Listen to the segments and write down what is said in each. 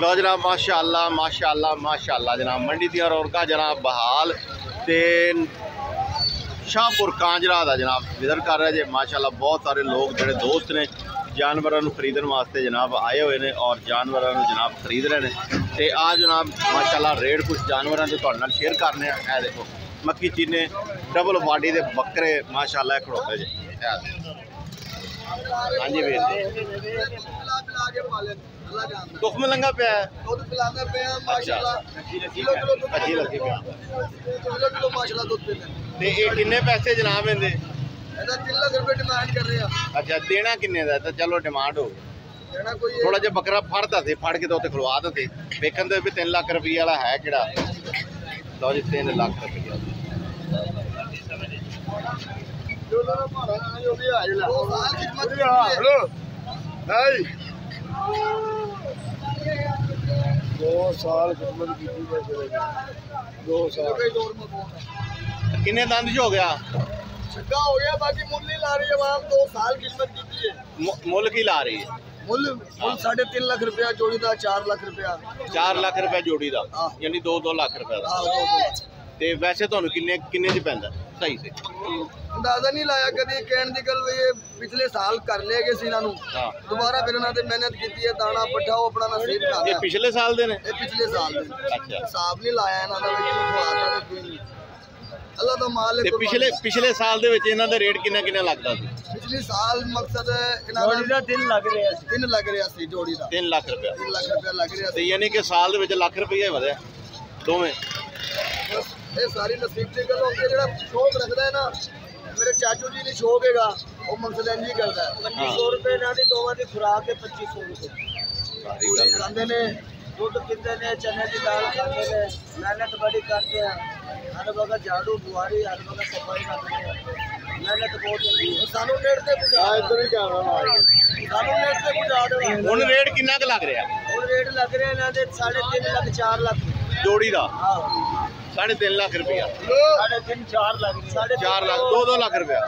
ਲੋ ਜਨਾਬ, ਮਾਸ਼ਾਅੱਲਾ ਮਾਸ਼ਾਅੱਲਾ ਮਾਸ਼ਾਅੱਲਾ ਜਨਾਬ। ਮੰਡੀ ਦੀਆਂ ਰੌਣਕਾਂ ਜਨਾਬ ਬਹਾਲ ਤੇ ਸ਼ਾਹਪੁਰ ਕਾਂਜਰਾ ਦਾ ਜਨਾਬ ਵਿਜ਼ਿਟ ਕਰ ਰਿਹਾ ਜੇ ਮਾਸ਼ਾਅੱਲਾ ਬਹੁਤ ਸਾਰੇ ਲੋਕ ਜਿਹੜੇ ਦੋਸਤ ਨੇ, ਜਾਨਵਰਾਂ ਨੂੰ ਖਰੀਦਣ ਵਾਸਤੇ ਜਨਾਬ ਆਏ ਹੋਏ ਨੇ ਔਰ ਜਾਨਵਰਾਂ ਨੂੰ ਜਨਾਬ ਖਰੀਦ ਰਹੇ ਨੇ। ਤੇ ਆ ਜਨਾਬ ਮਾਸ਼ਾਅੱਲਾ ਰੇਟ ਕੁਝ ਜਾਨਵਰਾਂ ਦੇ ਤੁਹਾਡੇ ਨਾਲ ਸ਼ੇਅਰ ਕਰਨੇ ਆ। ਇਹ ਦੇਖੋ, ਮੱਕੀ ਚੀਨੇ ਡਬਲ ਬਾਡੀ ਦੇ ਬੱਕਰੇ, ਮਾਸ਼ਾਅੱਲਾ ਇਹ ਖੜੋਤੇ ਜੇ। ਹਾਂਜੀ ਵੀਰ ਜੀ। ਦੁੱਖ ਮਲੰਗਾ ਪਿਆ ਹੈ। ਦੁੱਧ ਪਿਲਾਉਂਦੇ ਪਏ ਆ ਮਾਸ਼ਾਅੱਲਾ। ਕਿਲੋ ਕਿਲੋ ਦੁੱਧ ਅੱਛੀ ਲੱਗੀ ਪਿਆ। ਕਿਲੋ ਕਿਲੋ ਮਾਸ਼ਾਅੱਲਾ ਦੁੱਧ ਦਿੰਦੇ ਨੇ ਤੇ ਇਹ ਕਿੰਨੇ ਪੈਸੇ ਜਨਾਬ ਇਹਦੇ? ਇਹਦਾ 3 ਲੱਖ ਰੁਪਏ ਡਿਮਾਂਡ ਕਰ ਰਹੇ। ਆ ਅੱਛਾ ਦੇਣਾ ਕਿੰਨੇ ਦਾ? ਤਾਂ ਚਲੋ ਡਿਮਾਂਡ ਹੋ ਕੋਈ ਥੋੜਾ ਜਿਹਾ ਬੱਕਰਾ ਫੜਦਾ ਸੀ ਫੜ ਕੇ ਤਾਂ ਉੱਤੇ ਖਲਵਾ ਦਿੱਤੇ ਵੇਖਣ ਦੇ ਵੀ 3 ਲੱਖ ਰੁਪਏ ਵਾਲਾ ਹੈ ਕਿਹੜਾ? ਲਓ ਜੀ 3 ਲੱਖ ਰੁਪਏ ਜੋ ਨਾ ਮਾਰਾ ਨਾ ਜੋ ਵੀ ਆ ਜਲਾ ਉਹ ਸਾਲ ਖਿਦਮਤ ਹਲੋ ਹਾਈ ਸਾਲ ਖਿਦਮਤ ਕੀਤੀ ਸਾਲ। ਕਿੰਨੇ ਦੰਦ 'ਚ ਹੋ ਗਿਆ? ਛੱਗਾ ਹੋ ਗਿਆ ਬਾਕੀ ਮੁੱਲ ਨਹੀਂ ਲਾ ਰਹੀ ਆਵਾਮ ਦੋ ਸਾਲ ਖਿਦਮਤ ਕੀਤੀ ਹੈ। ਮੁੱਲ ਕੀ ਲਾ ਰਹੀ ਹੈ? ਮੁੱਲ ਮੁੱਲ 3.5 ਲੱਖ ਰੁਪਇਆ ਜੋੜੀ ਦਾ 4 ਲੱਖ ਰੁਪਇਆ। 4 ਲੱਖ ਰੁਪਏ ਜੋੜੀ ਦਾ। ਯਾਨੀ 2-2 ਲੱਖ ਦੋ। ਤੇ ਵੈਸੇ ਤੁਹਾਨੂੰ ਕਿੰਨੇ ਕਿੰਨੇ 'ਚ ਪੈਂਦਾ? ਸਹੀ ਸੇ। ਅੰਦਾਜ਼ਾ ਨਹੀਂ ਲਾਇਆ ਕਦੀ ਕਹਿਣ ਦੀ ਗੱਲ ਵੀ ਇਹ ਪਿਛਲੇ ਸਾਲ ਕਰ ਲਏ ਗਏ ਸੀ ਇਹਨਾਂ ਨੂੰ। ਦੁਬਾਰਾ ਫਿਰ ਇਹਨਾਂ ਤੇ ਮਿਹਨਤ ਕੀਤੀ ਹੈ ਦਾਣਾ ਪੱਠਾ ਉਹ ਆਪਣਾ ਨਸੀਬ ਕਰ ਇਹ ਪਿਛਲੇ ਸਾਲ ਦੇ ਨੇ? ਇਹ ਪਿਛਲੇ ਸਾਲ ਦੇ ਨੇ। ਅੱਛਾ। ਹਿਸਾਬ ਨਹੀਂ ਲਾਇਆ ਇਹਨਾਂ ਦਾ ਵੀ ਕਿਹਨੂੰ ਖਵਾਤਾ ਤੇ ਕੋਈ ਨਹੀਂ। ਅੱਲਾ ਦਾ ਮਾਲ ਹੈ ਤੇ। ਪਿਛਲੇ ਪਿਛਲੇ ਸਾਲ ਦੇ ਵਿੱਚ ਇਹਨਾਂ ਦਾ ਰੇਟ ਕਿੰਨਾ ਕਿੰਨਾ ਲੱਗਦਾ ਸੀ? ਪਿਛਲੇ ਸਾਲ ਮਕਸਦ ਇਹਨਾਂ ਦਾ ਦਿਨ ਲੱਗ ਰਿਹਾ ਸੀ। ਦਿਨ ਲੱਗ ਰਿਹਾ ਸੀ ਜੋੜੀ ਦਾ। 3 ਲੱਖ ਰੁਪਏ 3 ਲੱਖ ਰੁਪਇਆ ਲੱਗ ਰਿਹਾ ਤੇ ਸੀ। ਯਾਨੀ ਕਿ ਸਾਲ ਦੇ ਵਿੱਚ ਲੱਖ ਰੁਪਏ ਵਧਿਆ। ਦੋਵੇਂ। ਇਹ ਸਾਰੀ ਨਸੀਬ ਦੀ ਗੱਲ ਹੁੰਦੀ ਹੈ ਜਿਹੜਾ ਸ਼ੌਕ ਰੱਖਦਾ ਹੈ ਨਾ ਮੇਰੇ ਚਾਚੂ ਜੀ ਨੇ ਸ਼ੌਕ ਹੈਗਾ ਉਹ ਇੰਜ ਹੀ ਕਰਦਾ ਹੈ। 2500 ਰੁਪਏ ਨਾਲ ਦੀ ਦੋਵਾਂ ਦੀ ਖੁਰਾਕ ਹੈ 2500 ਰੁਪਏ। ਖਾਂਦੇ ਨੇ ਦੁੱਧ ਪੀਂਦੇ ਨੇ ਚਨੇ ਦੀ ਦਾਲ ਖਾਂਦੇ ਨੇ ਮਿਹਨਤ ਬੜੀ ਕਰਦੇ ਆ। ਹਰ ਵਗਾ ਝਾੜੂ ਬੁਆਰੀ ਹਰ ਵਗਾ ਸਫ਼ਾਈ ਕਰਦੇ ਆ ਮਿਹਨਤ ਬਹੁਤ ਹੁੰਦੀ ਹੈ। ਸਾਨੂੰ ਨੇੜ ਤੇ ਪੁਜਾ ਇੱਧਰ ਹੀ ਜਾਣਾ ਸਾਨੂੰ ਨੇੜ ਤੇ ਪੁਜਾ ਦੇਣਾ ਹੁਣ ਰੇਟ ਕਿੰਨਾ ਕੁ ਲੱਗ ਰਿਹਾ? ਉਹ ਰੇਟ ਲੱਗ ਰਿਹਾ ਇਹਨਾਂ ਦੇ 3.5 ਲੱਖ 4 ਲੱਖ। ਜੋੜੀ ਦਾ? ਆਹੋ 3.5 ਲੱਖ ਰੁਪਇਆ। ਸਾਢੇ ਤਿੰਨ 4 ਲੱਖ। ਸਾਢੇ 4 ਲੱਖ 2-2 ਲੱਖ ਰੁਪਇਆ।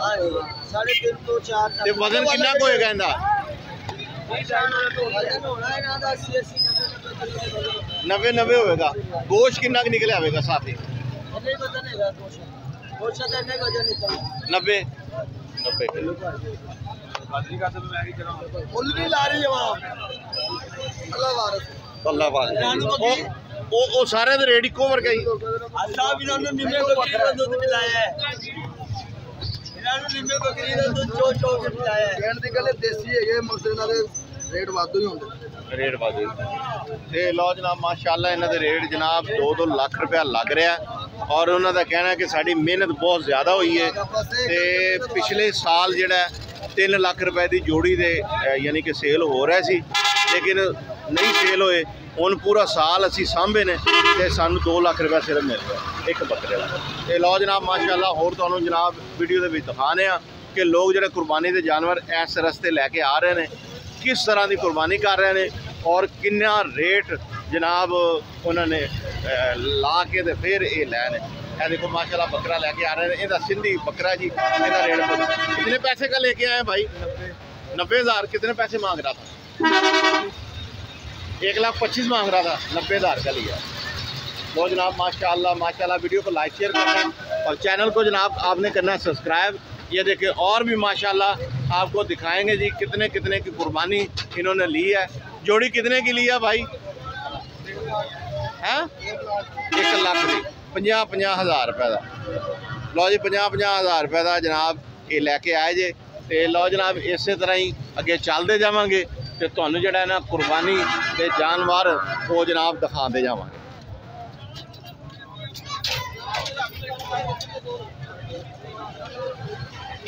ਸਾਢੇ ਤਿੰਨ ਤੋਂ 4 ਤੇ ਵਜ਼ਨ ਕਿੰਨਾ ਕੁ ਹੋਏਗਾ ਇਹਦਾ? ਵਜ਼ਨ ਹੋਣਾ ਇਹਨਾਂ ਦਾ 80 80 90 90 90 ਹੋਏਗਾ। ਗੋਸ਼ ਕਿੰਨਾ ਕੁ ਨਿਕਲਿਆ ਹੋਵੇਗਾ ਸਾਥੀ ਨਹੀਂ ਵਜ਼ਨ ਹੈਗਾ ਕੁਛ ਤਾਂ ਇੰਨੇ ਕੁ ਵਜ਼ਨ ਨਿਕਲਦਾ 90 90 ਕਿਲੋ ਮੁੱਲ ਨਹੀਂ ਲਾ ਰਹੀ ਆਵਾਮ ਅੱਲਾ ਵਾਰਸ। ਅੱਲਾ ਬਾਦ ਉਹ ਉਹ ਸਾਰਿਆਂ ਦੇ ਰੇਟ ਇੱਕੋ ਵਰਗਾ ਹੀ। ਅੱਲਾ ਵੀ ਇਹਨਾਂ ਨੂੰ ਨਿੰਮੇ ਬੱਕਰੀ ਦਾ ਦੁੱਧ ਪਿਲਾਇਆ ਹੈ। ਇਹਨਾਂ ਨੂੰ ਨਿੰਮੇ ਬੱਕਰੀ ਦਾ ਦੁੱਧ ਚੋ ਚੋ ਕੇ ਪਿਲਾਇਆ ਹੈ। ਕਹਿਣ ਦੀ ਗੱਲ ਹੈ ਦੇਸੀ ਹੈਗੇ ਇਹਨਾਂ ਦੇ ਰੇਟ ਵਾਧੂ ਹੀ ਹੁੰਦੇ। ਰੇਟ ਵਾਧੂ। ਤੇ ਲਓ ਜਨਾਬ ਮਾਸ਼ਾਅੱਲਾ ਇਹਨਾਂ ਦੇ ਰੇਟ ਜਨਾਬ 2-2 ਲੱਖ ਰੁਪਇਆ ਲੱਗ ਰਿਹਾ। ਔਰ ਉਹਨਾਂ ਦਾ ਕਹਿਣਾ ਕਿ ਸਾਡੀ ਮਿਹਨਤ ਬਹੁਤ ਜ਼ਿਆਦਾ ਹੋਈ ਹੈ। ਤੇ ਪਿਛਲੇ ਸਾਲ ਜਿਹੜਾ 3 ਲੱਖ ਰੁਪਏ ਦੀ ਜੋੜੀ ਦੇ ਯਾਨੀ ਕਿ ਸੇਲ ਹੋ ਰਿਹਾ ਸੀ। ਲੇਕਿਨ ਨਹੀਂ ਸੇਲ ਹੋਏ। ਹੁਣ ਪੂਰਾ ਸਾਲ ਅਸੀਂ ਸਾਂਭੇ ਨੇ ਤੇ ਸਾਨੂੰ 2 ਲੱਖ ਰੁਪਏ ਸਿਰਫ ਮਿਲ ਰਿਹਾ, ਇੱਕ ਬੱਕਰੇ ਦਾ। ਇਹ ਲਓ ਜਨਾਬ, ਮਾਸ਼ਾਅੱਲਾ ਹੋਰ ਤੁਹਾਨੂੰ ਜਨਾਬ ਵੀਡੀਓ ਦੇ ਵਿੱਚ ਦਿਖਾਣੇ ਆ ਕਿ ਲੋਕ ਜਿਹੜੇ ਕੁਰਬਾਨੀ ਦੇ ਜਾਨਵਰ ਇਸ ਰਸਤੇ ਲੈ ਕੇ ਆ ਰਹੇ ਨੇ, ਕਿਸ ਤਰ੍ਹਾਂ ਦੀ ਕੁਰਬਾਨੀ ਕਰ ਰਹੇ ਨੇ ਔਰ ਕਿੰਨਾ ਰੇਟ ਜਨਾਬ ਉਹਨਾਂ ਨੇ ਲਾ ਕੇ ਤੇ ਫਿਰ ਇਹ ਲੈ ਲੈਣ ਇਹ ਦੇਖੋ, ਮਾਸ਼ਾਅੱਲਾ ਬੱਕਰਾ ਲੈ ਕੇ ਆ ਰਹੇ ਨੇ। ਇਹਦਾ ਸਿੰਧੀ ਬੱਕਰਾ ਜੀ, ਇਹਦਾ ਰੇਟ ਕਿੰਨੇ ਪੈਸੇ ਕਾ ਲੈ ਕੇ ਆਏ ਭਾਈ? 90000 ਕਿਤਨੇ ਪੈਸੇ ਮੰਗ ਰਹਾ एक लाख पच्चीस मांग रहा था, नब्बे हज़ार का लिया। लो जनाब माशा माशा वीडियो को लाइक, शेयर करना और चैनल को जनाब, आपने करना है सब्सक्राइब। ये देखिए, और भी माशाल्लाह आपको दिखाएँगे जी, कितने कितने की कुर्बानी इन्होंने ली है। जोड़ी कितने की ली है भाई? हैं? एक लाख की पंजा पंजा हज़ार रुपये का लो जी पंजा पंजा हज़ार रुपये का जनाब, ये लैके आए जे। तो लो जनाब इस तरह ही अगे चलते जावे ਤੇ ਤੁਹਾਨੂੰ ਜਿਹੜਾ ਹੈ ਨਾ ਕੁਰਬਾਨੀ ਤੇ ਜਾਨਵਰ ਉਹ ਜਨਾਬ ਦਿਖਾਉਂਦੇ ਜਾਵਾਂਗੇ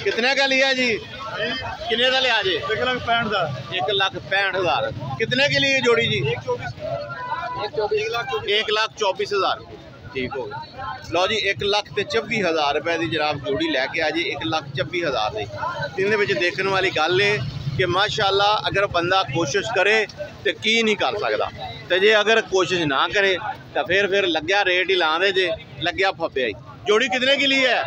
कितने का लिया जी कितने का लिया जी ਇੱਕ ਲੱਖ 65 ਦਾ एक लाख पैंठ हजार कितने के लिए जोड़ी जी एक लाख चौबीस हजार ठीक हो गया ਲਓ ਜੀ 1 ਲੱਖ ਤੇ 24 ਹਜ਼ਾਰ ਰੁਪਏ ਦੀ ਜਨਾਬ ਜੋੜੀ ਲੈ ਕੇ ਆ ਜੀ 1 ਲੱਖ 24 ਹਜ਼ਾਰ ਦੀ ਇਹਦੇ ਵਿੱਚ ਦੇਖਣ ਵਾਲੀ ਗੱਲ ਏ ਕਿ ਮਾਸ਼ਾਅੱਲਾ ਅਗਰ ਬੰਦਾ ਕੋਸ਼ਿਸ਼ ਕਰੇ ਤੇ ਕੀ ਨਹੀਂ ਕਰ ਸਕਦਾ। ਤੇ ਜੇ ਅਗਰ ਕੋਸ਼ਿਸ਼ ਨਾ ਕਰੇ ਤਾਂ ਫਿਰ ਫਿਰ ਲੱਗਿਆ ਰੇਟ ਹੀ ਲਾਉਂਦੇ ਜੇ ਲੱਗਿਆ ਫੱਬਿਆ ਹੀ। ਜੋੜੀ ਕਿਤਨੇ ਕੀ ਲਈ ਹੈ?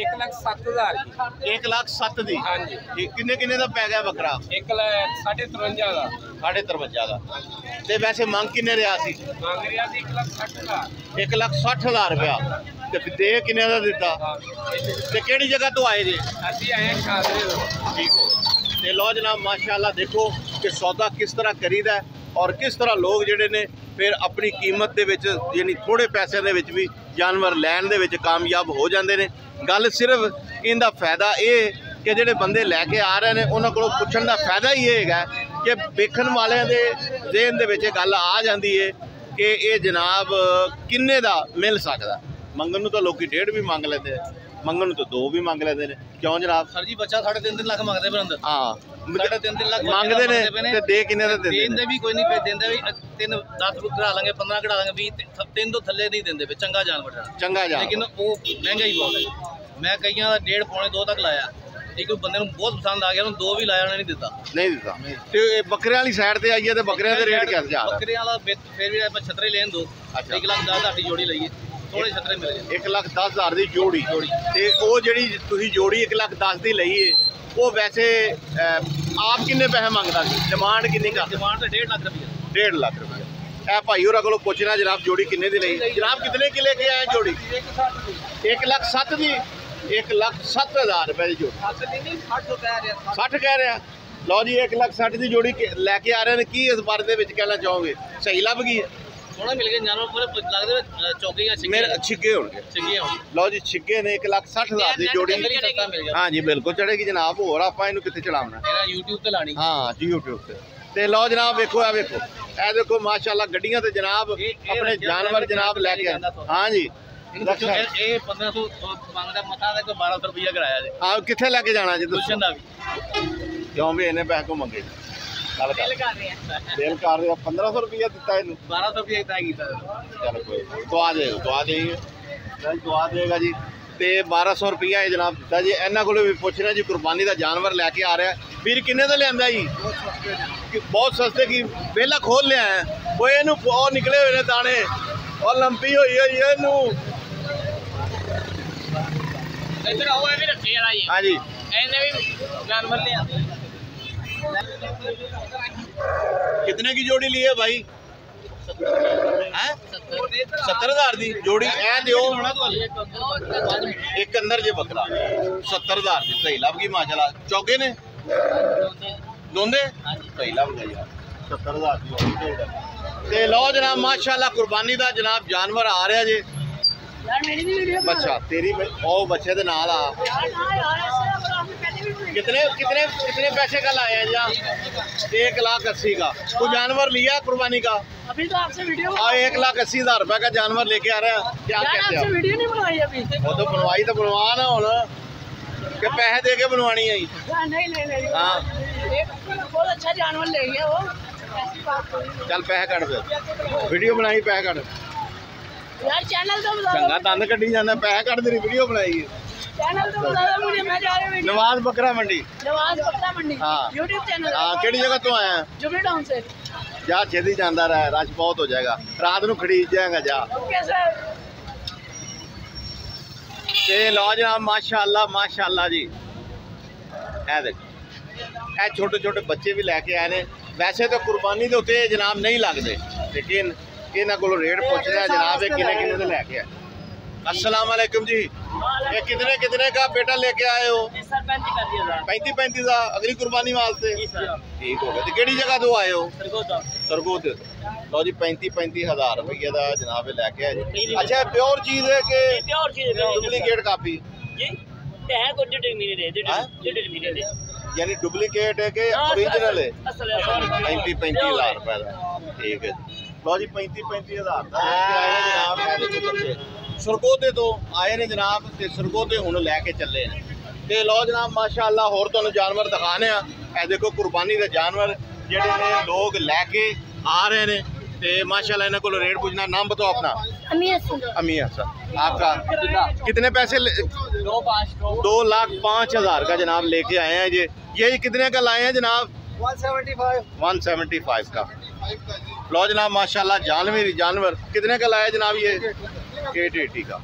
1 ਲੱਖ 7000 ਜੀ 1 ਲੱਖ 7 ਦੀ? ਹਾਂਜੀ। ਇਹ ਕਿੰਨੇ ਕਿੰਨੇ ਦਾ ਪੈ ਗਿਆ ਬੱਕਰਾ? 1 ਲੱਖ 53 ਦਾ। 53 ਦਾ। ਤੇ ਵੈਸੇ ਮੰਗ ਕਿੰਨੇ ਰਿਆ ਸੀ? ਮੰਗ ਰਿਹਾ ਸੀ 1 ਲੱਖ 60 ਦਾ 1 ਲੱਖ 60 ਹਜ਼ਾਰ ਰੁਪਇਆ। ਤੇ ਦੇ ਕਿੰਨੇ ਦਾ ਦਿੱਤਾ? ਤੇ ਕਿਹੜੀ ਜਗ੍ਹਾ ਤੋਂ ਆਏ ਜੇ? ਅਸੀਂ ਆਏ ਖਾਦਰੇ ਤੋਂ। ਠੀਕ ਤੇ ਲੋ ਜਨਾਬ ਮਾਸ਼ਾਅੱਲਾ ਦੇਖੋ ਕਿ ਸੌਦਾ ਕਿਸ ਤਰ੍ਹਾਂ ਕਰੀਦਾ ਹੈ ਔਰ ਕਿਸ ਤਰ੍ਹਾਂ ਲੋਕ ਜਿਹੜੇ ਨੇ ਫਿਰ ਆਪਣੀ ਕੀਮਤ ਦੇ ਵਿੱਚ ਯਾਨੀ ਥੋੜੇ ਪੈਸਿਆਂ ਦੇ ਵਿੱਚ ਵੀ ਜਾਨਵਰ ਲੈਣ ਦੇ ਵਿੱਚ ਕਾਮਯਾਬ ਹੋ ਜਾਂਦੇ ਨੇ। ਗੱਲ ਸਿਰਫ ਇਹਦਾ ਫਾਇਦਾ ਇਹ ਕਿ ਜਿਹੜੇ ਬੰਦੇ ਲੈ ਕੇ ਆ ਰਹੇ ਨੇ ਉਹਨਾਂ ਕੋਲੋਂ ਪੁੱਛਣ ਦਾ ਫਾਇਦਾ ਹੀ ਇਹ ਹੈਗਾ ਕਿ ਵੇਖਣ ਵਾਲਿਆਂ ਦੇ ਜ਼ਿਹਨ ਦੇ ਵਿੱਚ ਇਹ ਗੱਲ ਆ ਜਾਂਦੀ ਹੈ ਕਿ ਇਹ ਜਨਾਬ ਕਿੰਨੇ ਦਾ ਮਿਲ ਸਕਦਾ। ਮੰਗਣ ਨੂੰ ਤਾਂ ਲੋਕੀ ਡੇਢ ਵੀ ਮੰਗ ਲੈਂਦੇ ਆ। ਮੰਗਣ ਨੂੰ ਤਾਂ ਦੋ ਵੀ ਮੰਗ ਲੈਂਦੇ ਨੇ। ਕਿਉਂ ਜਨਾਬ? ਸਰ ਜੀ ਬੱਚਾ ਸਾਢੇ ਤਿੰਨ ਤਿੰਨ ਲੱਖ ਮੰਗਦੇ ਪਏ ਅੰਦਰ। ਹਾਂ। ਸਾਢੇ ਤਿੰਨ ਤਿੰਨ ਲੱਖ ਮੰਗਦੇ ਨੇ। ਤੇ ਦੇ ਕਿੰਨੇ ਦਾ ਦਿੰਦੇ ਦੇਣ ਨੇ? ਦੇ ਵੀ ਕੋਈ ਨਹੀਂ ਪਏ ਦਿੰਦੇ ਵੀ ਤਿੰਨ 10 ਕਢਾ ਲਾਂਗੇ 15 ਕਢਾ ਲਾਂਗੇ 20 ਤੇ- ਤਿੰਨ ਤੋਂ ਥੱਲੇ ਨਹੀਂ ਦਿੰਦੇ ਪਏ ਚੰਗਾ ਜਾਨਵਰ ਹੈ ਚੰਗਾ ਜਾ ਲੇਕਿਨ ਉਹ ਮਹਿੰਗਾ ਹੀ ਬਹੁਤ ਹੈ। ਮੈਂ ਕਈਆਂ ਦਾ ਡੇਢ ਪੌਣੇ ਦੋ ਤੱਕ ਲਾਇਆ। ਇੱਕ ਬੰਦੇ ਨੂੰ ਬਹੁਤ ਪਸੰਦ ਆ ਗਿਆ ਉਹਨੂੰ ਦੋ ਵੀ ਲਾਇਆ ਉਹਨੇ ਨਹੀਂ ਦਿੱਤਾ। ਨਹੀਂ ਦਿੱਤਾ। ਤੇ ਇਹ ਬੱਕਰਿਆਂ ਵਾਲੀ ਸਾਈਡ ਤੇ ਆਈਏ ਤੇ ਬੱਕਰਿਆਂ ਦੇ ਰੇਟ ਕਿਸ ਜਾ ਬੱਕਰੀਆਂ ਵਾਲਾ ਫਿਰ ਵੀ ਆਪਾਂ ਛਤਰੇ ਲੈਣ ਦੋ। ਅੱਛਾ। 1 ਲੱਖ 10 ਹਜ਼ਾਰ ਦੀ ਜੋੜੀ ਲਈਏ। ਥੋੜੇ ਛਤਰੇ ਮਿਲ ਗਏ 1 ਲੱਖ 10 ਹਜ਼ਾਰ ਦੀ ਜੋੜੀ। ਤੇ ਉਹ ਜਿਹੜੀ ਤੁਸੀਂ ਜੋੜੀ 1 ਲੱਖ 10 ਦੀ ਲਈ ਏ ਉਹ ਵੈਸੇ ਆਪ ਕਿੰਨੇ ਪੈਸੇ ਮੰਗਦਾ ਸੀ? ਡਿਮਾਂਡ ਕਿੰਨੀ ਕਰ ਡਿਮਾਂਡ ਤੇ 1.5 ਲੱਖ ਰੁਪਏ 1.5 ਲੱਖ ਰੁਪਏ ਇਹ ਭਾਈ ਹੋਰਾਂ ਕੋਲੋਂ ਪੁੱਛਣਾ ਜਨਾਬ ਜੋੜੀ ਕਿੰਨੇ ਦੀ ਲਈ? ਜਨਾਬ ਕਿਤਨੇ ਕਿ ਲੈ ਕੇ ਆਏ ਜੋੜੀ? 1 ਲੱਖ 7 ਦੀ 1 ਲੱਖ 7 ਹਜ਼ਾਰ ਰੁਪਏ ਦੀ ਜੋੜੀ। 60 ਕਹਿ ਰਿਹਾ ਲਓ ਜੀ 1 ਲੱਖ 60 ਦੀ ਜੋੜੀ ਲੈ ਕੇ ਆ ਰਹੇ ਨੇ। ਕੀ ਇਸ ਬਾਰੇ ਦੇ ਵਿੱਚ ਕਹਿਣਾ ਚਾਹੋਗੇ? ਸਹੀ ਲੱਭ ਗਈ ਹੈ। ਸੋਹਣਾ ਮਿਲ ਗਿਆ ਜਾਨਵਰ ਪੂਰੇ ਲੱਗਦੇ ਵੇ ਚੌਕੇ ਜਾਂ ਮੇਰੇ ਛਿੱਕੇ ਛਿੱਗੇ ਹੋਣਗੇ। ਛਿੱਕੇ ਹੋਣ। ਲਓ ਜੀ ਛਿੱਗੇ ਨੇ 1 ਲੱਖ 60 ਹਜ਼ਾਰ ਦੀ ਜੋੜੀ। ਅੰਦਰ ਹੀ ਸਸਤਾ ਮਿਲ ਗਿਆ। ਹਾਂਜੀ ਬਿਲਕੁਲ ਚੜੇਗੀ ਜਨਾਬ ਹੋਰ ਆਪਾਂ ਇਹਨੂੰ ਕਿੱਥੇ YouTube ਤੇ ਲਾਣੀ ਹਾਂ ਜੀ YouTube ਤੇ। ਤੇ ਲਓ ਜਨਾਬ ਵੇਖੋ ਆ ਵੇਖੋ। ਇਹ ਦੇਖੋ ਮਾਸ਼ਾਅੱਲਾ ਗੱਡੀਆਂ ਤੇ ਜਨਾਬ ਆਪਣੇ ਜਾਨਵਰ ਜਨਾਬ ਲੈ ਕੇ ਇਹਨੂੰ ਪੁੱਛੋ, ਇਹ ਇਹ 1500 ਮੰਗਦਾ ਮਤਾ ਦਾ ਕੋਈ 1200 ਰੁਪਇਆ ਕਰਾਇਆ ਜੇ। ਆ ਕਿੱਥੇ ਲੈ ਕੇ ਜਾਣਾ ਜੀ ਵੀ। ਕਿਉਂ ਵੀ ਇਹਨੇ ਪੈਸੇ ਕੋ ਮੰਗੇ? ਗੱਲ ਕਰ ਕਰ ਰਿਹਾ। ਦਿਲ ਕਰ ਰਿਹਾ। 1500 ਰੁਪਇਆ ਦਿੱਤਾ ਇਹਨੂੰ। 1200 ਰੁਪਇਆ ਤੈਅ ਕੀਤਾ ਚਲ ਕੋਈ। ਦੁਆ ਦੇ ਦੁਆ ਦੇਗੇ ਜੀ ਦੁਆ ਦੇਗਾ ਜੀ। ਤੇ 1200 ਰੁਪਇਆ ਇਹ ਜਨਾਬ ਦਿੱਤਾ ਜੀ। ਇਹਨਾਂ ਕੋਲੋਂ ਵੀ ਪੁੱਛਣਾ ਜੀ ਕੁਰਬਾਨੀ ਦਾ ਜਾਨਵਰ ਲੈ ਕੇ ਆ ਰਿਹਾ। ਵੀਰ ਕਿੰਨੇ ਦਾ ਲਿਆਂਦਾ ਜੀ? ਬਹੁਤ ਸਸਤੇ ਕੀ ਪਹਿਲਾਂ ਖੋਲ ਲਿਆ ਉਹ ਇਹਨੂੰ ਉਹ ਨਿਕਲੇ ਹੋਏ ਨੇ ਦਾਣੇ। ਉਹ ਲੰਪੀ ਹੋਈ ਹੋਈ ਹੈ ਇਹਨੂੰ। ਇੱਧਰ ਆਓ ਇਹ ਵੀ ਰੱਖੀ ਵਾਲਾ ਜੀ ਹਾਂਜੀ। ਇਹਨੇ ਵੀ ਜਾਨਵਰ ਲਿਆ। कितने की जोड़ी ली है भाई हैं सत्तर हजार दी जोड़ी ऐ दियो एक अंदर जे बकरा सत्तर हजार दी सही लभ गई माशाल्लाह चौके ने दोंदे सही लभ गई यार सत्तर हजार दी होनी चाहिए ਤੇ ਲਓ ਜਨਾਬ ਮਾਸ਼ਾਅੱਲਾ ਕੁਰਬਾਨੀ ਦਾ ਜਨਾਬ ਜਾਨਵਰ ਆ ਰਿਹਾ ਜੇ ਬੱਚਾ ਤੇਰੀ ਬ- ਉਹ ਬੱਚੇ ਦੇ ਨਾਲ ਆ कितने कितने कितने पैसे का लाया जी आप एक लाख अस्सी का तो जानवर लिया कुर्बानी का अभी तो आपसे वीडियो हाँ एक लाख अस्सी हजार रुपए का जानवर लेके आ रहे हैं क्या यार कहते आपसे हैं वीडियो नहीं बनवाई अभी आप? वो तो बनवाई तो बनवा ना होना कि पैसे दे के बनवानी है जी? हाँ, नहीं नहीं नहीं हाँ। एक बहुत अच्छा जानवर ले गया वो ऐसी बात नहीं है। चल पैसे कट दे वीडियो बनाई पैसे कट यार चैनल तो बता चंगा दो दंद कड्डी जाना पैसे कट तेरी वीडियो बनाई है चैनल तो बता दो मुझे मैं जा रहा हूँ वीडियो नवाज बकरा मंडी नवाज बकरा मंडी हाँ। यूट्यूब चैनल हाँ केड़ी जगह तो आया है जुबली टाउन से जा छेदी जाता रहा रश बहुत हो जाएगा रात ਨੂੰ खरीद जाएगा जा ओके सर ਤੇ ਲਓ ਜਨਾਬ ਮਾਸ਼ਾਅੱਲਾ ਮਾਸ਼ਾਅੱਲਾ ਜੀ ਇਹ ਦੇਖੋ ਇਹ ਛੋਟੇ ਛੋਟੇ ਬੱਚੇ ਵੀ ਲੈ ਕੇ ਆਏ ਨੇ ਵੈਸੇ ਤਾਂ ਕੁਰਬਾਨੀ ਦੇ ਉੱਤੇ ਇਹ ਜਨਾਬ ਨਹੀਂ ਲੱਗਦੇ ਲੇਕਿਨ ਇਹਨਾਂ ਕੋਲੋਂ ਰੇਟ ਪੁੱਛਦੇ ਆ ਜਨਾਬ ਇਹ ਕਿੰਨੇ ਕਿੰਨੇ ਦੇ ਲੈ ਕੇ ਆਏ अस्सलाम वालेकुम जी ये कितने कितने का बेटा लेके आए हो सर पैंती कर दिया सर पैंती पैंती का अगली कुर्बानी वास्ते ठीक हो गया तो केड़ी जगह तो आए हो सरगोद लो जी पैंती पैंती हजार रुपये का जनाब ये लेके आए जी अच्छा प्योर चीज है कि प्योर चीज डुप्लीकेट कापी जी है कुछ डिटरमिनेट है हाँ? डिटरमिनेट है यानी डुप्लीकेट है कि हाँ, ओरिजिनल है असल है पैंती पैंती हजार रुपए का ठीक है जी ਲਓ ਜੀ 35 35 ਹਜ਼ਾਰ ਦਾ ਲੈ ਕੇ ਆਏ ਨੇ ਜਨਾਬ ਸਰਗੋਧੇ ਤੋਂ ਆਏ ਨੇ ਜਨਾਬ ਤੇ ਸਰਗੋਧੇ ਹੁਣ ਲੈ ਕੇ ਚੱਲੇ ਨੇ। ਤੇ ਲੋ ਜਨਾਬ ਮਾਸ਼ਾਅੱਲਾ ਹੋਰ ਤੁਹਾਨੂੰ ਜਾਨਵਰ ਦਿਖਾਣੇ ਆ ਇਹ ਦੇਖੋ ਕੁਰਬਾਨੀ ਦੇ ਜਾਨਵਰ ਜਿਹੜੇ ਨੇ ਲੋਕ ਲੈ ਕੇ ਆ ਰਹੇ ਨੇ। ਤੇ माशाल्लाह रेट पूछना नाम बताओ अपना अमीर हसन आपका कितने पैसे दो लाख पाँच हज़ार का जनाब लेके आए हैं ये ये कितने का लाए हैं जनाब 175 175 का लो जनाब माशाल्लाह जानवर जानवर कितने का लाया जनाब ये एट एटी का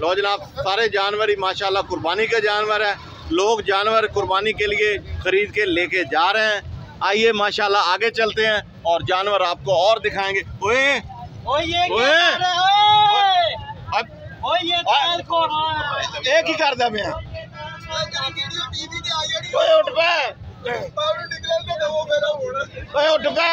लो जनाब सारे जानवर ही माशाल्लाह कुर्बानी के जानवर है। लोग जानवर कुर्बानी के लिए ख़रीद के लेके जा रहे हैं। आइए माशाल्लाह आगे चलते हैं और जानवर आपको और दिखाएँगे। ओए ओए ओए। ये एक ही कर दे उठ पे। उठ पे।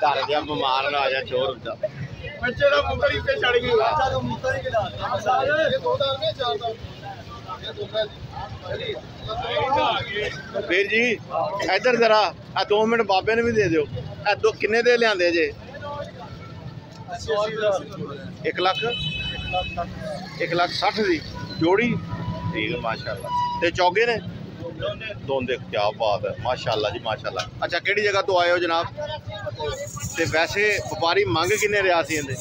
ਡਰ ਗਿਆ ਬਿਮਾਰ ਨਾ ਆ ਜਾ ਚੋਰ ਹੁੰਦਾ। ਬੱਚੇ ਦਾ ਮੁੰਡਾ ਹੀ ਤੇ ਛੜ ਗਈ। ਬੱਚਾ ਦਾ ਮੁੰਡਾ ਹੀ ਖਿਲਾ ਇਹ ਦੋ ਦਾ ਨੇ ਚਾਰ ਦਾ ਇਹ ਦੋ ਦਾ ਵੀਰ ਜੀ ਇੱਧਰ ਜ਼ਰਾ ਆ 2 ਮਿੰਟ ਬਾਬੇ ਨੂੰ ਵੀ ਦੇ ਦਿਓ। ਇਹ ਦੋ ਕਿੰਨੇ ਦੇ ਲਿਆਂਦੇ ਜੇ? 1 ਲੱਖ? 1 ਲੱਖ 60 ਦੀ ਜੋੜੀ? ਠੀਕ ਮਾਸ਼ਾਅੱਲਾ। ਤੇ ਚੌਗੇ ਨੇ? ਦੋਂਦੇ ਕੀ ਬਾਤ ਹੈ ਮਾਸ਼ਾਅੱਲਾ ਜੀ ਮਾਸ਼ਾਅੱਲਾ। ਅੱਛਾ ਕਿਹੜੀ ਜਗ੍ਹਾ ਤੋਂ ਆਏ ਹੋ ਜਨਾਬ? ਤੇ ਵੈਸੇ ਵਪਾਰੀ ਮੰਗ ਕਿੰਨੇ ਰਿਆ ਸੀ ਇਹਦੇ?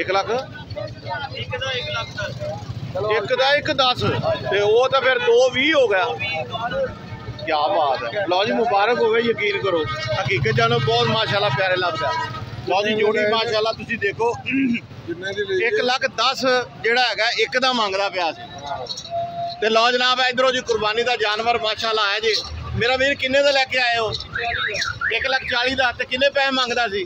1 ਲੱਖ? ਇੱਕ ਦਾ ਇੱਕ 10 ਤੇ ਉਹ ਤਾਂ ਫਿਰ 2 20 ਹੋ ਗਿਆ। ਕੀ ਬਾਤ ਹੈ। ਲਓ ਜੀ ਮੁਬਾਰਕ ਹੋਵੇ ਯਕੀਨ ਕਰੋ। ਹਕੀਕਤ ਜਾਨੋ ਬਹੁਤ ਮਾਸ਼ਾਅੱਲਾ ਪਿਆਰੇ ਲੱਗਦਾ। ਲਓ ਜੀ ਜੋੜੀ ਮਾਸ਼ਾਅੱਲਾ ਤੁਸੀਂ ਦੇਖੋ। ਜਿੰਨੇ ਦੀ ਲਈ 1 ਲੱਖ 10 ਜਿਹੜਾ ਹੈਗਾ ਇੱਕ ਦਾ ਮੰਗਦਾ ਪਿਆ ਸੀ। ਤੇ ਲਓ ਜਨਾਬ, ਇਧਰੋਂ ਜੀ ਕੁਰਬਾਨੀ ਦਾ ਜਾਨਵਰ ਮਾਸ਼ਾਅੱਲਾ ਆਇਆ ਜੀ। ਮੇਰਾ ਵੀਰ ਕਿੰਨੇ ਦਾ ਲੈ ਕੇ ਆਏ ਹੋ? 1 ਲੱਖ 40 ਦਾ ਤੇ ਕਿੰਨੇ ਪੈਸੇ ਮੰਗਦਾ ਸੀ?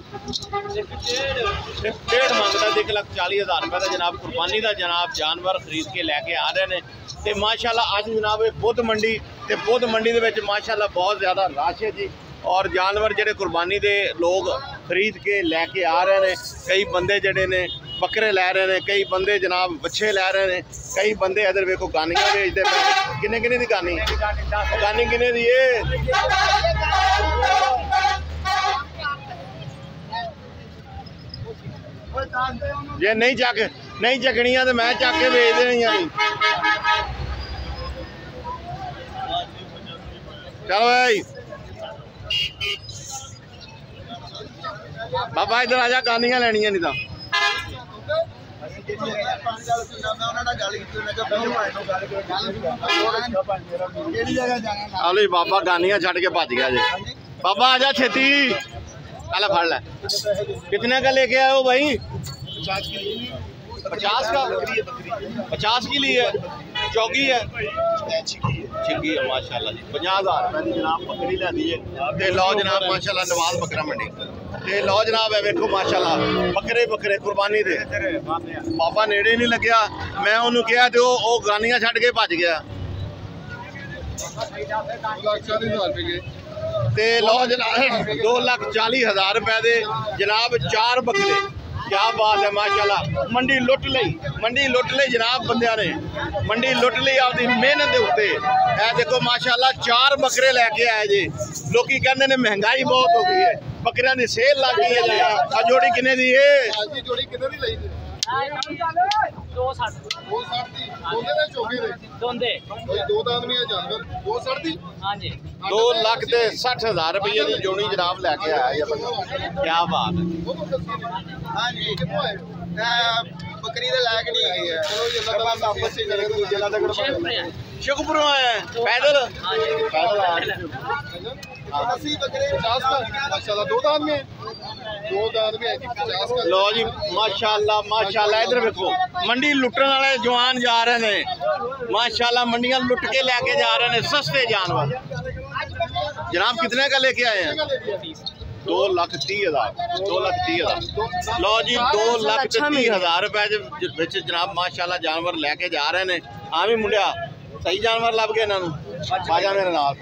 ਡੇਢ ਮੰਗਦਾ ਸੀ 1 ਲੱਖ 40 ਹਜ਼ਾਰ ਰੁਪਏ ਦਾ ਜਨਾਬ। ਕੁਰਬਾਨੀ ਦਾ ਜਨਾਬ ਜਾਨਵਰ ਖਰੀਦ ਕੇ ਲੈ ਕੇ ਆ ਰਹੇ ਨੇ। ਤੇ ਮਾਸ਼ਾਅੱਲਾ ਅੱਜ ਜਨਾਬ ਇਹ ਬੁੱਧ ਮੰਡੀ ਤੇ ਬੁੱਧ ਮੰਡੀ ਦੇ ਵਿੱਚ ਮਾਸ਼ਾਅੱਲਾ ਬਹੁਤ ਜ਼ਿਆਦਾ ਰਸ਼ ਹੈ ਜੀ। ਔਰ ਜਾਨਵਰ ਜਿਹੜੇ ਕੁਰਬਾਨੀ ਦੇ ਲੋਕ ਖਰੀਦ ਕੇ ਲੈ ਕੇ ਆ ਰਹੇ ਨੇ, ਕਈ ਬੰਦੇ ਜਿਹੜੇ ਨੇ ਬੱਕਰੇ ਲੈ ਰਹੇ ਨੇ, ਕਈ ਬੰਦੇ ਜਨਾਬ ਬੱਚੇ ਲੈ ਰਹੇ ਨੇ, ਕਈ ਬੰਦੇ ਇਧਰ ਵੇਖੋ ਗਾਨੀਆਂ ਵੇਚਦੇ ਪਏ ਕਿੰਨੇ ਕਿੰਨੇ ਦੀ ਗਾਨੀ? ਗਾਨੀ ਕਿੰਨੇ ਦੀ ਏ? ਜੇ ਨਹੀਂ ਚੱਕ, ਨਹੀਂ ਚੱਕਣੀਆਂ ਤੇ ਮੈਂ ਚੱਕ ਕੇ ਵੇਚ ਦੇਣੀਆਂ ਜੀ। ਚਲੋ ਭਾਈ ਬਾਬਾ ਇਧਰ ਆ ਜਾ, ਗਾਨੀਆਂ ਲੈਣੀਆਂ ਨਹੀਂ ਤਾਂ। ਉਹਨਾਂ ਨਾਲ ਗੱਲ ਕੀਤੀ ਮੈਂ ਕਿਹਾ ਪਹਿਲੇ ਭਾਈ ਨੂੰ ਗੱਲ ਕਿਹੜੀ ਜਗ੍ਹਾ ਜਾਣਾ ਆ ਲੋ ਜੀ ਬਾਬਾ ਗਾਨੀਆਂ ਛੱਡ ਕੇ ਭੱਜ ਗਿਆ ਜੀ ਬਾਬਾ ਆ ਜਾ ਛੇਤੀ ਆਲਾ ਫੜ ਲੈ कितने का लेके आए हो भाई पचास का पचास की ली है चौकी है छिग्गी है माशाल्लाह जी 50000 ਰੁਪਏ ਦੀ ਜਨਾਬ ਬੱਕਰੀ ਲੈਂਦੀ ਹੈ ਤੇ ਲਓ ਜਨਾਬ ਮਾਸ਼ਾਅੱਲਾ ਨਵਾਜ਼ ਬੱਕਰਾ ਮੰਡੀ ਤੇ ਲੋ ਜਨਾਬ ਹੈ ਵੇਖੋ, ਮਾਸ਼ਾਅੱਲਾ ਬੱਕਰੇ ਬੱਕਰੇ ਕੁਰਬਾਨੀ ਦੇ। ਬਾਬਾ ਨੇੜੇ ਨਹੀਂ ਲੱਗਿਆ। ਮੈਂ ਉਹਨੂੰ ਕਿਹਾ ਤੇ ਉਹ ਉਹ ਗਾਨੀਆਂ ਛੱਡ ਕੇ ਭੱਜ ਗਿਆ। ਤੇ ਲੋ ਜਨਾਬ 2 ਲੱਖ 40 ਹਜ਼ਾਰ ਰੁਪਏ ਦੇ ਜਨਾਬ, ਚਾਰ ਬੱਕਰੇ। ਕੀ ਬਾਤ ਹੈ, ਮਾਸ਼ਾਅੱਲਾ। ਮੰਡੀ ਲੁੱਟ ਲਈ, ਮੰਡੀ ਲੁੱਟ ਲਈ ਜਨਾਬ ਬੰਦਿਆਂ ਨੇ। ਮੰਡੀ ਲੁੱਟ ਲਈ ਆਪਦੀ ਮਿਹਨਤ ਦੇ ਉੱਤੇ। ਇਹ ਦੇਖੋ, ਮਾਸ਼ਾਅੱਲਾ, ਚਾਰ ਬੱਕਰੇ ਲੈ ਕੇ ਆਏ ਜੀ। ਲੋਕੀ ਕਹਿੰਦੇ ਨੇ ਮਹਿੰਗਾਈ ਬਹੁਤ ਹੋ ਗਈ ਹੈ। ਬੱਕਰਿਆਂ ਦੀ ਸੇਲ ਲੱਗ ਗਈ ਹੈ ਜੀ। ਆ ਜੋੜੀ ਕਿੰਨੇ ਦੀ ਏ? ਜੋੜੀ ਕਿੰਨੇ ਦੀ ਲਈ ਜੀ? ਦੋ ਸੱਠ ਦੋ। ਸੱਠ ਦੀ। ਦੋਨੇ ਦੇ ਚੋਗੇ ਦੇ ਦੋਂਦੇ। ਦੋ ਦਾ ਆਦਮੀ ਆ ਜਾਨਵਰ ਦੋ ਸੱਠ ਦੀ? ਹਾਂਜੀ। 2 ਲੱਖ ਤੇ 60000 ਰੁਪਏ ਦੀ ਜੋੜੀ ਜਨਾਬ ਲੈ ਕੇ ਆਇਆ ਇਹ ਬੰਦਾ ਕੀ ਬਾਤ ਹੈ। ਹਾਂਜੀ। ਕਿੱਥੋਂ ਆਏ? ਬੱਕਰੀ ਦੇ ਲਾਇਕ ਨਹੀਂ ਹੈਗੀ ਹੈ ਚਲੋ ਜੀ ਅੱਲਾਹ ਤਾਲਾ ਆਪਸ ਵਿੱਚ ਕਰੇ ਦੂਜੇ ਨਾਲ ਤੱਕ ਸ਼ੇਪਰੇ ਸ਼ੁਕਰੋਂ ਆਇਆ ਪੈਦਲ? ਹਾਂਜੀ। ਪੈਦਲ ਆ। अस्सी माशाला इधर मंडी लुटन जवान जा रहे हैं माशाल्लाह मंडियाँ लुट के जा रहे सस्ते जानवर। जनाब कितने का लेके आए हैं? दो लाख तीह हज़ार दो लाख तीह हज़ार। लो जी दो लाख तीह हज़ार रुपए जनाब माशाल्लाह जानवर लेके जा रहे हैं ही हाँ मुंडिया सही जानवर लभ गए इन्हों मेरे नाल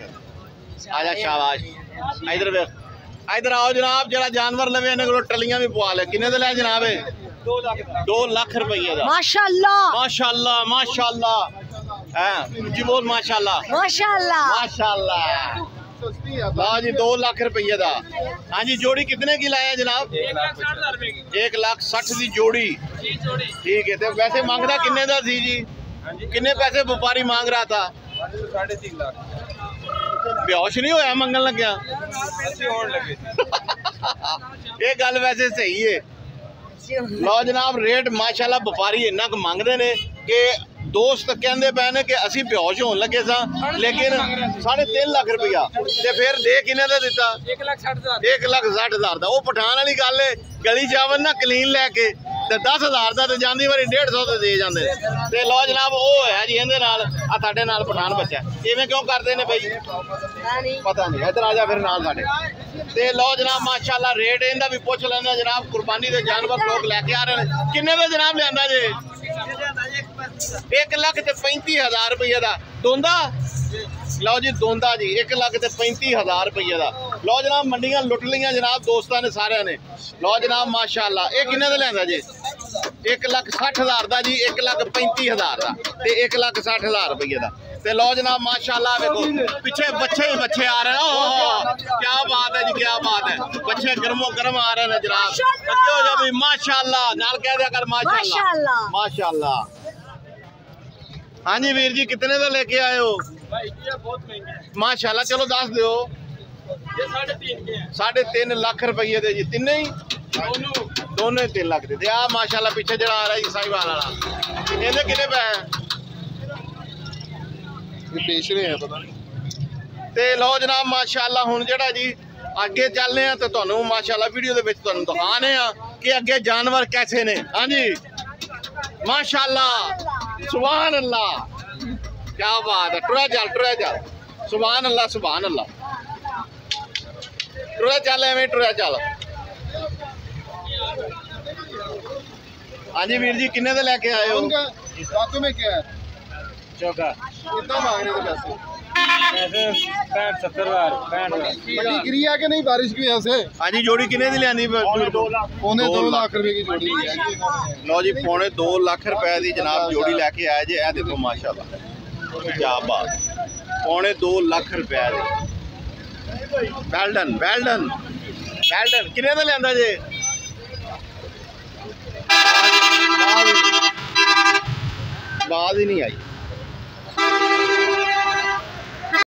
आजा शाबाश। इधर वे इधर आओ जनाब जरा जानवर लवे इन्हें को टलियाँ भी पवा ले। किन्ने दे ले जनाब दो लाख रुपये दा माशाल्लाह। माशाल्लाह माशाल्लाह। हाँ जी बोल माशाल्लाह। माशाल्लाह। माशाल्लाह। जी दो लाख रुपये का हाँ जी जोड़ी कितने की लाया जनाब? एक लाख सठ की। जोड़ी। ठीक है तो वैसे माँगता किन्ने का जी? हाँ जी। किन्ने पैसे व्यापारी मांग रहा था? साढ़े तीन लाख। ਬੇਹੋਸ਼ ਨਹੀਂ ਹੋਇਆ ਮੰਗਣ ਲੱਗਿਆ? ਇਹ ਗੱਲ ਵੈਸੇ ਸਹੀ ਏ। ਲੋ ਜਨਾਬ ਰੇਟ ਮਾਸ਼ਾਅੱਲਾ ਵਪਾਰੀ ਇੰਨਾ ਕੁ ਮੰਗਦੇ ਨੇ ਕਿ ਦੋਸਤ ਕਹਿੰਦੇ ਪਏ ਨੇ ਕਿ ਅਸੀਂ ਬੇਹੋਸ਼ ਹੋਣ ਲੱਗੇ ਸਾਂ ਲੇਕਿਨ 3.5 ਲੱਖ ਰੁਪਇਆ ਤੇ ਫਿਰ ਦੇ ਕਿੰਨੇ ਦਾ ਦਿੱਤਾ? 1 ਲੱਖ 60000 1 ਲੱਖ 60000 ਦਾ। ਉਹ ਪਠਾਨ ਵਾਲੀ ਗੱਲ ਏ ਗਲੀ ਜਾਵਨ ਨਾ ਕਲੀਨ ਲੈ ਕੇ। ਤੇ 10 ਹਜ਼ਾਰ ਦਾ ਤੇ ਜਾਂਦੀ ਵਾਰੀ 150 ਤੇ ਦੇ ਜਾਂਦੇ ਨੇ। ਤੇ ਲੋ ਜਨਾਬ, ਉਹ ਹੈ ਜੀ ਇਹਦੇ ਨਾਲ ਆ ਸਾਡੇ ਨਾਲ ਪਠਾਨ ਬੱਚਾ ਇਵੇਂ ਕਿਉਂ ਕਰਦੇ ਨੇ ਬਈ? ਪਤਾ ਨਹੀਂ, ਇੱਧਰ ਆ ਜਾ ਫਿਰ ਨਾਲ ਸਾਡੇ। ਤੇ ਲੋ ਜਨਾਬ, ਮਾਸ਼ਾਅੱਲਾ ਰੇਟ ਇਹਦਾ ਵੀ ਪੁੱਛ ਲੈਂਦਾ ਜਨਾਬ, ਕੁਰਬਾਨੀ ਦੇ ਜਾਨਵਰ ਲੋਕ ਲੈ ਕੇ ਆ ਰਹੇ ਨੇ। ਕਿੰਨੇ ਦਾ ਜਨਾਬ ਲਿਆਂਦਾ ਜੇ? 1 ਲੱਖ ਤੇ 35000 ਰੁਪਏ ਦਾ। ਦੋਂਦਾ ਲਓ ਜੀ, ਦੋਂਦਾ ਜੀ 1 ਲੱਖ ਤੇ 35000 ਰੁਪਏ ਦਾ। ਲਓ ਜਨਾਬ, ਮੰਡੀਆਂ ਲੁੱਟ ਲਈਆਂ ਜਨਾਬ, ਦੋਸਤਾਂ ਨੇ ਸਾਰਿਆਂ ਨੇ। ਲਓ ਜਨਾਬ, ਮਾਸ਼ਾਅੱਲਾ, ਇਹ ਕਿੰਨੇ ਦਾ ਲਿਆਂਦਾ ਜੀ? 1 ਲੱਖ 60000 ਦਾ ਜੀ 1 ਲੱਖ 35000 ਦਾ ਤੇ 1 ਲੱਖ 60000 ਰੁਪਏ ਦਾ ਤੇ ਲਓ ਜਨਾਬ ਮਾਸ਼ਾਅੱਲਾ ਵੇਖੋ ਪਿੱਛੇ ਬੱਚੇ ਹੀ ਬੱਚੇ ਆ ਰਹੇ ਨੇ ਓਹ ਕੀ ਬਾਤ ਹੈ ਜੀ ਕੀ ਬਾਤ ਹੈ ਬੱਚੇ ਗਰਮੋ ਗਰਮ ਆ ਰਹੇ ਨੇ ਜਨਾਬ ਅੱਗੇ ਹੋ ਜਾ ਵੀ ਮਾਸ਼ਾਅੱਲਾ ਨਾਲ ਕਹਿ ਦਿਆ ਕਰ ਮਾਸ਼ਾਅੱਲਾ ਮਾਸ਼ਾਅੱਲਾ ਹਾਂਜੀ ਵੀਰ ਜੀ ਕਿਤਨੇ ਦਾ ਲੈ ਕੇ ਆਏ ਹੋ भाई ये बहुत महंगे हैं ਮਾਸ਼ਾਅੱਲਾ ਚਲੋ ਦੱਸ ਸਾਢੇ 3 ਲੱਖ ਰੁਪਏ ਦੇ ਜੀ ਤਿੰਨੇ ਹੀ? ਦੋਨੇ। 3 ਲੱਖ ਦੇ ਤੇ ਆ ਮਾਸ਼ਾਅੱਲਾ ਪਿੱਛੇ ਜਿਹੜਾ ਆ ਰਿਹਾ ਜੀ ਸਾਈਵਾਲ ਵਾਲਾ। ਇਹਦੇ ਕਿੰਨੇ ਪੈਸੇ ਇਹ ਪੇਸ਼ ਰਹੇ ਆ ਪਤਾ ਤੇ ਲੋ ਜਨਾਬ ਮਾਸ਼ਾਅੱਲਾ ਹੁਣ ਜਿਹੜਾ ਜੀ ਅੱਗੇ ਚੱਲਨੇ ਆ ਤੇ ਤੁਹਾਨੂੰ ਮਾਸ਼ਾਅੱਲਾ ਵੀਡੀਓ ਦੇ ਵਿੱਚ ਤੁਹਾਨੂੰ ਦਿਖਾਣੇ ਆ ਕਿ ਅੱਗੇ ਜਾਨਵਰ ਕੈਸੇ ਨੇ। ਹਾਂਜੀ। ਮਾਸ਼ਾਅੱਲਾ। ਸੁਭਾਨ ਅੱਲਾ। ਕੀ ਬਾਤ ਹੈ। ਟਰਾ ਜਲ ਟਰਾ ਜਲ ਸੁਭਾਨ ਅੱਲਾ ਸੁਭਾਨ ਅੱਲਾ। ਟੁਰਿਆ ਚੱਲ ਐਵੇਂ ਟੁਰਿਆ ਚੱਲ ਹਾਂਜੀ ਵੀਰ ਜੀ ਕਿੰਨੇ ਦੇ ਲੈ ਕੇ ਆਏ ਹੋ रातों में क्या है ਚੌਕਾ कितना मांग रहे थे पैसे पैंठ सत्तर हजार पैंठ मंडी गिरी है कि नहीं बारिश की वजह से ਹਾਂਜੀ ਜੋੜੀ ਕਿੰਨੇ ਦੀ ਲਿਆਂਦੀ पौने ਦੋ दो लाख। लाख रुपए की जोड़ी है ਲਓ ਜੀ ਪੌਣੇ 2 ਲੱਖ ਰੁਪਏ ਦੀ ਜਨਾਬ ਜੋੜੀ ਲੈ ਕੇ ਆਏ ਜੇ ਇਹ ਦੇਖੋ ਮਾਸ਼ਾਅੱਲਾ ਕੀ ਬਾਤ ਪੌਣੇ 2 ਲੱਖ ਰੁਪਏ ਦੀ ਵੈਲਡਨ ਵੈਲਡਨ ਵੈਲਡਨ ਕਿੰਨੇ ਦਾ ਲੈਂਦਾ ਜੇ ਬਾਤ ਹੀ ਨਹੀਂ ਆਈ